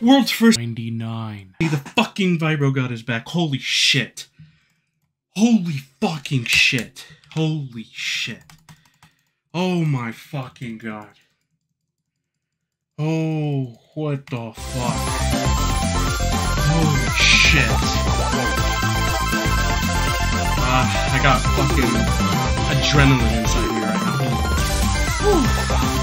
World's first 99. The fucking Vibro God is back. Holy shit. Holy fucking shit. Holy shit. Oh my fucking god. Oh, what the fuck? Holy shit. Uh, I got fucking adrenaline inside me right now. Whew.